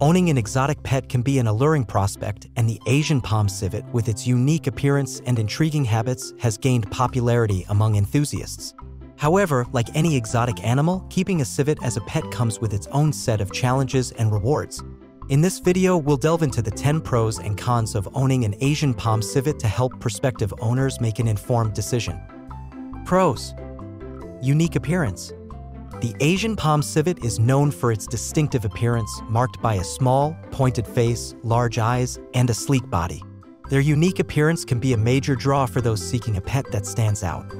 Owning an exotic pet can be an alluring prospect, and the Asian palm civet, with its unique appearance and intriguing habits, has gained popularity among enthusiasts. However, like any exotic animal, keeping a civet as a pet comes with its own set of challenges and rewards. In this video, we'll delve into the 10 pros and cons of owning an Asian palm civet to help prospective owners make an informed decision. Pros Unique appearance the Asian palm civet is known for its distinctive appearance, marked by a small, pointed face, large eyes, and a sleek body. Their unique appearance can be a major draw for those seeking a pet that stands out.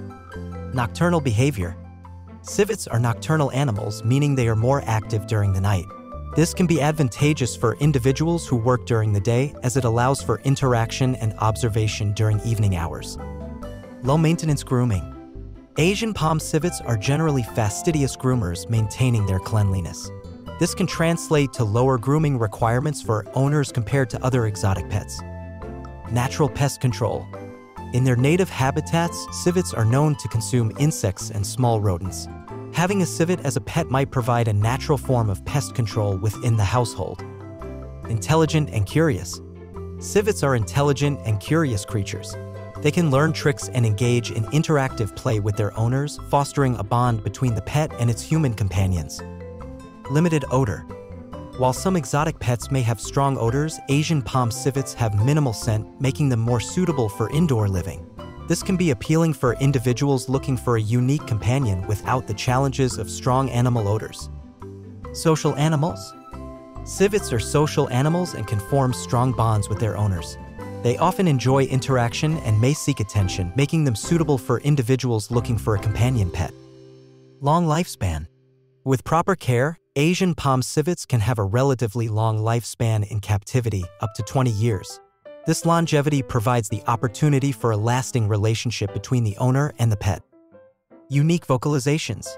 Nocturnal behavior. Civets are nocturnal animals, meaning they are more active during the night. This can be advantageous for individuals who work during the day as it allows for interaction and observation during evening hours. Low maintenance grooming. Asian palm civets are generally fastidious groomers maintaining their cleanliness. This can translate to lower grooming requirements for owners compared to other exotic pets. Natural pest control. In their native habitats, civets are known to consume insects and small rodents. Having a civet as a pet might provide a natural form of pest control within the household. Intelligent and curious. Civets are intelligent and curious creatures. They can learn tricks and engage in interactive play with their owners, fostering a bond between the pet and its human companions. Limited odor. While some exotic pets may have strong odors, Asian palm civets have minimal scent, making them more suitable for indoor living. This can be appealing for individuals looking for a unique companion without the challenges of strong animal odors. Social animals. Civets are social animals and can form strong bonds with their owners. They often enjoy interaction and may seek attention, making them suitable for individuals looking for a companion pet. Long lifespan. With proper care, Asian palm civets can have a relatively long lifespan in captivity, up to 20 years. This longevity provides the opportunity for a lasting relationship between the owner and the pet. Unique vocalizations.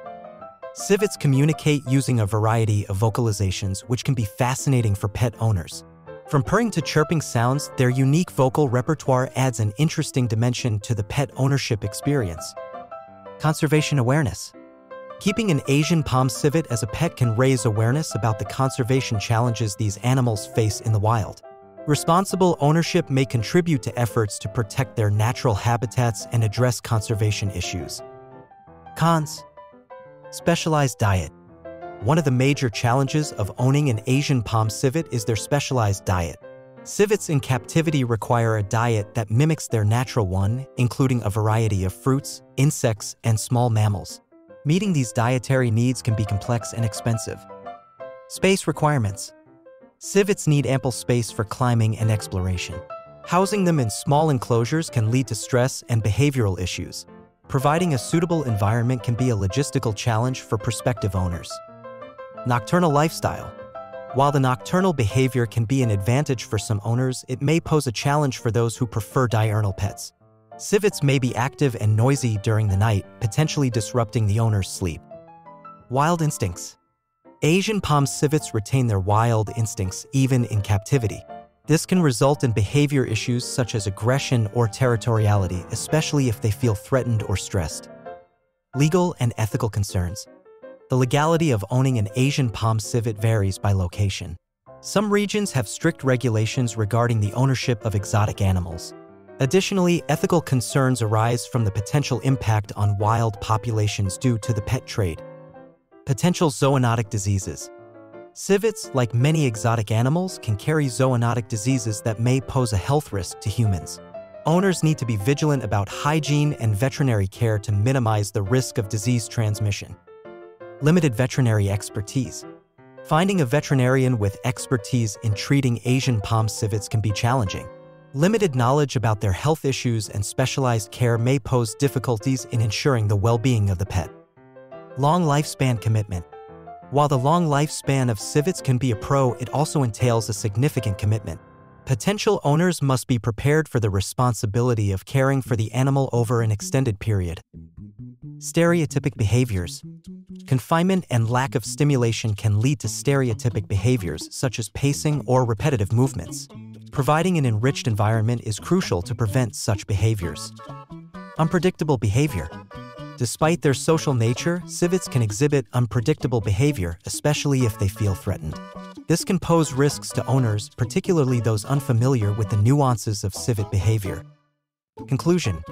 Civets communicate using a variety of vocalizations, which can be fascinating for pet owners. From purring to chirping sounds, their unique vocal repertoire adds an interesting dimension to the pet ownership experience. Conservation awareness. Keeping an Asian palm civet as a pet can raise awareness about the conservation challenges these animals face in the wild. Responsible ownership may contribute to efforts to protect their natural habitats and address conservation issues. Cons Specialized diet. One of the major challenges of owning an Asian palm civet is their specialized diet. Civets in captivity require a diet that mimics their natural one, including a variety of fruits, insects, and small mammals. Meeting these dietary needs can be complex and expensive. Space requirements. Civets need ample space for climbing and exploration. Housing them in small enclosures can lead to stress and behavioral issues. Providing a suitable environment can be a logistical challenge for prospective owners. Nocturnal lifestyle. While the nocturnal behavior can be an advantage for some owners, it may pose a challenge for those who prefer diurnal pets. Civets may be active and noisy during the night, potentially disrupting the owner's sleep. Wild instincts. Asian palm civets retain their wild instincts even in captivity. This can result in behavior issues such as aggression or territoriality, especially if they feel threatened or stressed. Legal and ethical concerns. The legality of owning an Asian palm civet varies by location. Some regions have strict regulations regarding the ownership of exotic animals. Additionally, ethical concerns arise from the potential impact on wild populations due to the pet trade. Potential zoonotic diseases. Civets, like many exotic animals, can carry zoonotic diseases that may pose a health risk to humans. Owners need to be vigilant about hygiene and veterinary care to minimize the risk of disease transmission limited veterinary expertise. Finding a veterinarian with expertise in treating Asian palm civets can be challenging. Limited knowledge about their health issues and specialized care may pose difficulties in ensuring the well-being of the pet. Long lifespan commitment. While the long lifespan of civets can be a pro, it also entails a significant commitment. Potential owners must be prepared for the responsibility of caring for the animal over an extended period. Stereotypic behaviors. Confinement and lack of stimulation can lead to stereotypic behaviors such as pacing or repetitive movements. Providing an enriched environment is crucial to prevent such behaviors. Unpredictable behavior. Despite their social nature, civets can exhibit unpredictable behavior, especially if they feel threatened. This can pose risks to owners, particularly those unfamiliar with the nuances of civet behavior. Conclusion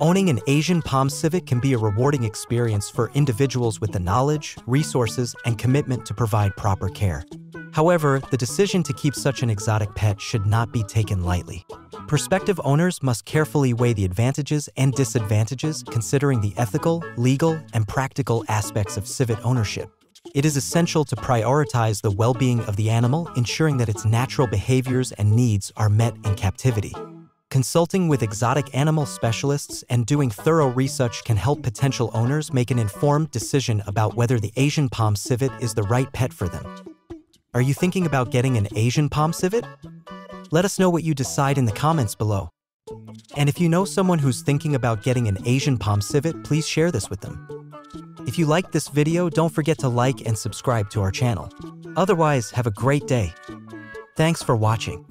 Owning an Asian Palm Civet can be a rewarding experience for individuals with the knowledge, resources, and commitment to provide proper care. However, the decision to keep such an exotic pet should not be taken lightly. Prospective owners must carefully weigh the advantages and disadvantages considering the ethical, legal, and practical aspects of civet ownership. It is essential to prioritize the well-being of the animal, ensuring that its natural behaviors and needs are met in captivity. Consulting with exotic animal specialists and doing thorough research can help potential owners make an informed decision about whether the Asian palm civet is the right pet for them. Are you thinking about getting an Asian palm civet? Let us know what you decide in the comments below. And if you know someone who's thinking about getting an Asian palm civet, please share this with them. If you liked this video, don't forget to like and subscribe to our channel. Otherwise, have a great day. Thanks for watching.